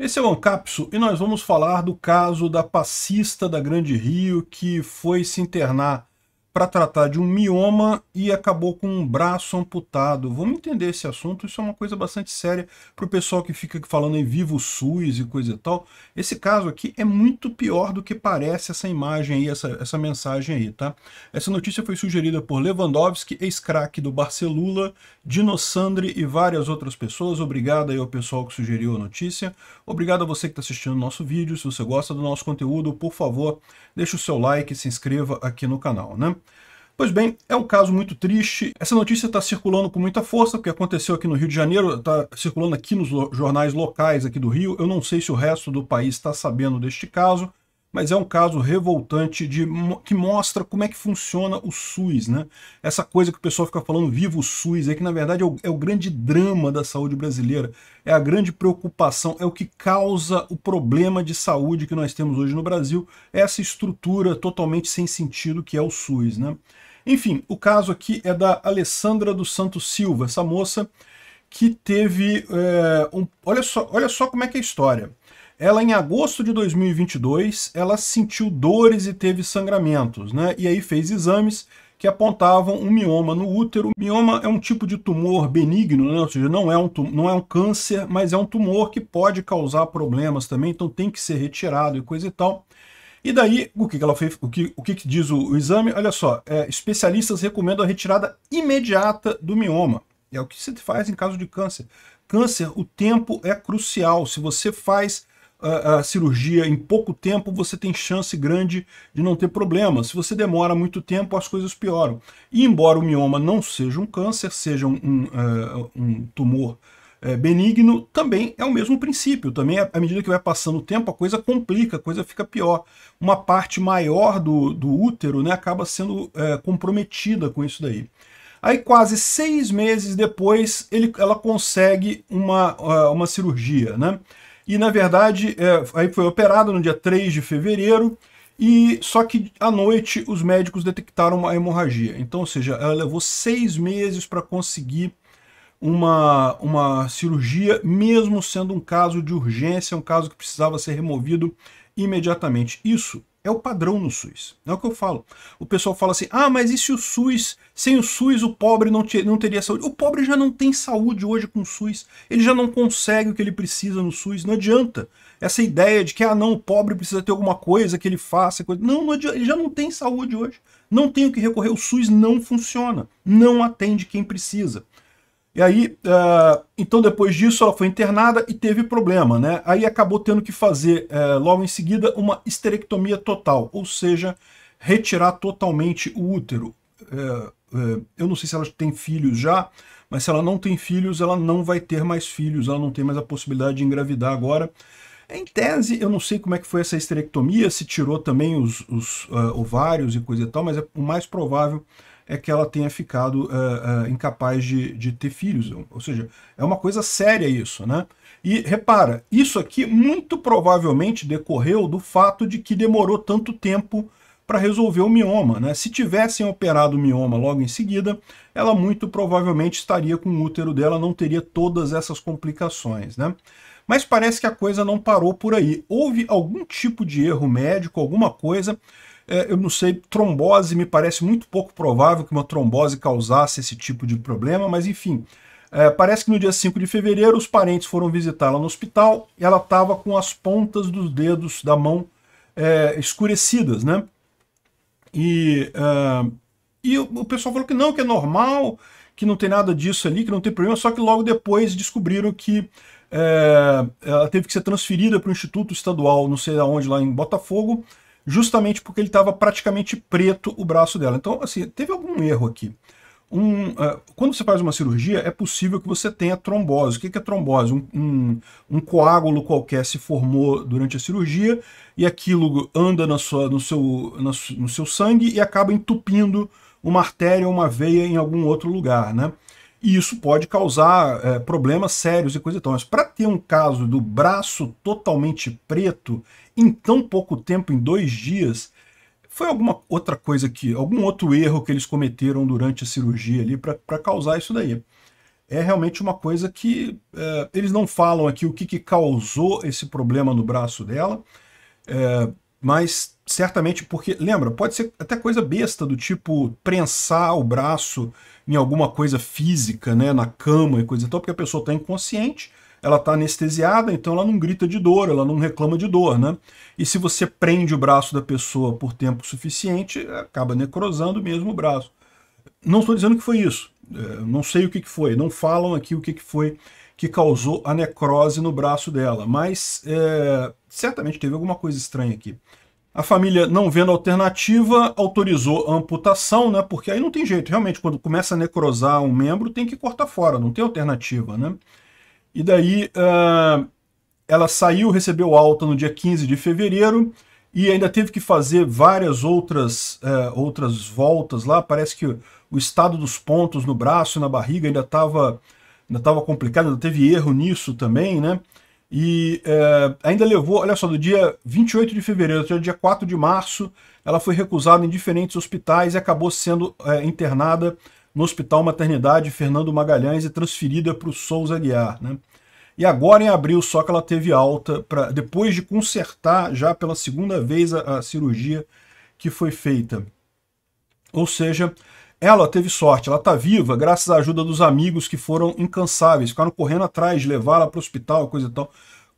Esse é o Ancapso e nós vamos falar do caso da passista da Grande Rio que foi se internar para tratar de um mioma e acabou com um braço amputado. Vamos entender esse assunto, isso é uma coisa bastante séria para o pessoal que fica falando em vivo SUS e coisa e tal. Esse caso aqui é muito pior do que parece essa imagem aí, essa, essa mensagem aí, tá? Essa notícia foi sugerida por Lewandowski, ex-craque do Barcelona, Dino Sandri e várias outras pessoas. Obrigado aí ao pessoal que sugeriu a notícia. Obrigado a você que está assistindo o nosso vídeo. Se você gosta do nosso conteúdo, por favor, deixe o seu like e se inscreva aqui no canal, né? Pois bem, é um caso muito triste. Essa notícia está circulando com muita força, porque aconteceu aqui no Rio de Janeiro, está circulando aqui nos jornais locais aqui do Rio. Eu não sei se o resto do país está sabendo deste caso, mas é um caso revoltante de, que mostra como é que funciona o SUS, né? Essa coisa que o pessoal fica falando, viva o SUS, é que na verdade é o, é o, grande drama da saúde brasileira, é a grande preocupação, é o que causa o problema de saúde que nós temos hoje no Brasil, é essa estrutura totalmente sem sentido que é o SUS, né? Enfim, o caso aqui é da Alessandra dos Santos Silva, essa moça que teve... É, um, olha, só, olha só como é que é a história. Ela, em agosto de 2022, ela sentiu dores e teve sangramentos, né? E aí fez exames que apontavam um mioma no útero. Mioma é um tipo de tumor benigno, né? ou seja, não é, um não é um câncer, mas é um tumor que pode causar problemas também, então tem que ser retirado e coisa e tal. E daí, o que, ela fez, o que, o que diz o, o exame? Olha só, é, especialistas recomendam a retirada imediata do mioma. É o que se faz em caso de câncer. Câncer, o tempo é crucial. Se você faz a, cirurgia em pouco tempo, você tem chance grande de não ter problema. Se você demora muito tempo, as coisas pioram. E embora o mioma não seja um câncer, seja um, um, uh, um tumor é, benigno também é o mesmo princípio. Também, à medida que vai passando o tempo, a coisa complica, a coisa fica pior. Uma parte maior do, do útero né, acaba sendo é, comprometida com isso daí. Aí, quase seis meses depois, ele, ela consegue uma, uma cirurgia. Né? E, na verdade, é, aí foi operado no dia 3 de fevereiro, e só que à noite os médicos detectaram uma hemorragia. Então, ou seja, ela levou seis meses para conseguir uma, uma cirurgia, mesmo sendo um caso de urgência, um caso que precisava ser removido imediatamente. Isso é o padrão no SUS. É o que eu falo. O pessoal fala assim, ah, mas e se o SUS, sem o SUS o pobre não, te, não teria saúde? O pobre já não tem saúde hoje com o SUS. Ele já não consegue o que ele precisa no SUS. Não adianta. Essa ideia de que, ah, não, o pobre precisa ter alguma coisa que ele faça. Coisa... Não, não adianta. Ele já não tem saúde hoje. Não tem o que recorrer. O SUS não funciona. Não atende quem precisa. E aí, uh, então depois disso ela foi internada e teve problema, né? Aí acabou tendo que fazer uh, logo em seguida uma esterectomia total, ou seja, retirar totalmente o útero. Uh, eu não sei se ela tem filhos já, mas se ela não tem filhos, ela não vai ter mais filhos, ela não tem mais a possibilidade de engravidar agora. Em tese, eu não sei como é que foi essa esterectomia, se tirou também os, os ovários e coisa e tal, mas é o mais provável é que ela tenha ficado uh, uh, incapaz de, de ter filhos. Ou seja, é uma coisa séria isso, né? E repara, isso aqui muito provavelmente decorreu do fato de que demorou tanto tempo para resolver o mioma. Né? Se tivessem operado o mioma logo em seguida, ela muito provavelmente estaria com o útero dela, não teria todas essas complicações. Né? Mas parece que a coisa não parou por aí. Houve algum tipo de erro médico, alguma coisa eu não sei, trombose me parece muito pouco provável que uma trombose causasse esse tipo de problema, mas enfim. É, parece que no dia 5 de fevereiro os parentes foram visitá-la no hospital e ela estava com as pontas dos dedos da mão é, escurecidas, né? E, uh, e o pessoal falou que não, que é normal, que não tem nada disso ali, que não tem problema, só que logo depois descobriram que é, ela teve que ser transferida para o Instituto Estadual, não sei aonde, lá em Botafogo, justamente porque ele estava praticamente preto o braço dela. Então, assim, teve algum erro aqui. Um, uh, quando você faz uma cirurgia, é possível que você tenha trombose. O que é trombose? Um, um, um, coágulo qualquer se formou durante a cirurgia e aquilo anda na sua, no, seu, no, no seu sangue e acaba entupindo uma artéria ou uma veia em algum outro lugar, né? E isso pode causar é, problemas sérios e coisa e tal. Mas para ter um caso do braço totalmente preto em tão pouco tempo, em dois dias, foi alguma outra coisa que, algum outro erro que eles cometeram durante a cirurgia ali para causar isso daí. é realmente uma coisa que é, eles não falam aqui o que, que, causou esse problema no braço dela, é, mas certamente porque, lembra, pode ser até coisa besta do tipo prensar o braço em alguma coisa física, né, na cama e coisa e tal, porque a pessoa está inconsciente, ela está anestesiada, então ela não grita de dor, ela não reclama de dor, né? E se você prende o braço da pessoa por tempo suficiente, acaba necrosando mesmo o braço. Não estou dizendo que foi isso, é, não sei o que, que foi, não falam aqui o que, que foi que causou a necrose no braço dela, mas é, certamente teve alguma coisa estranha aqui. A família, não vendo alternativa, autorizou a amputação, né? Porque aí não tem jeito. Realmente, quando começa a necrosar um membro, tem que cortar fora, não tem alternativa, né? E daí uh, ela saiu, recebeu alta no dia 15 de fevereiro e ainda teve que fazer várias outras, uh, outras voltas lá. Parece que o estado dos pontos no braço e na barriga ainda estava ainda tava complicado, teve erro nisso também, né? E uh, ainda levou, olha só, do dia 28 de fevereiro até o dia 4 de março, ela foi recusada em diferentes hospitais e acabou sendo internada no Hospital Maternidade Fernando Magalhães e transferida para o Souza Guiar. Né? E agora em abril só que ela teve alta, pra, depois de consertar já pela segunda vez a, a cirurgia que foi feita. Ou seja, ela teve sorte, ela está viva graças à ajuda dos amigos que foram incansáveis, ficaram correndo atrás de levá-la para o hospital, coisa e tal.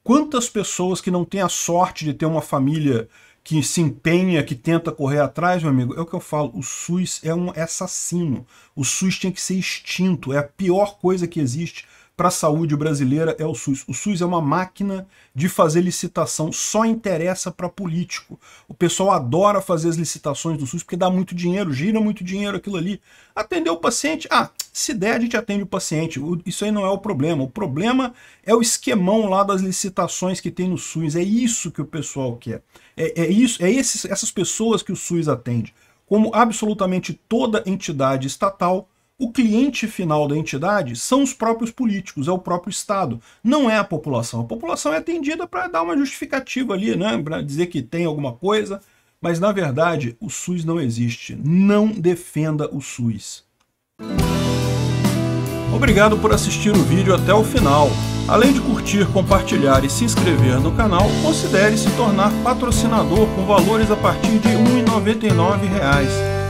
Quantas pessoas que não têm a sorte de ter uma família que se empenha, que tenta correr atrás, meu amigo, é o que eu falo, o SUS é um assassino. O SUS tinha que ser extinto, é a pior coisa que existe para a saúde brasileira é o SUS. O SUS é uma máquina de fazer licitação, só interessa para político. O pessoal adora fazer as licitações do SUS porque dá muito dinheiro, gira muito dinheiro aquilo ali. Atender o paciente, ah, se der a gente atende o paciente, isso aí não é o problema. O problema é o esquemão lá das licitações que tem no SUS, é isso que o pessoal quer. É, é isso, é esses, essas pessoas que o SUS atende. Como absolutamente toda entidade estatal, o cliente final da entidade são os próprios políticos, é o próprio Estado, não é a população. A população é atendida para dar uma justificativa ali, né, para dizer que tem alguma coisa, mas na verdade o SUS não existe. Não defenda o SUS. Obrigado por assistir o vídeo até o final. Além de curtir, compartilhar e se inscrever no canal, considere se tornar patrocinador com valores a partir de R$ 1,99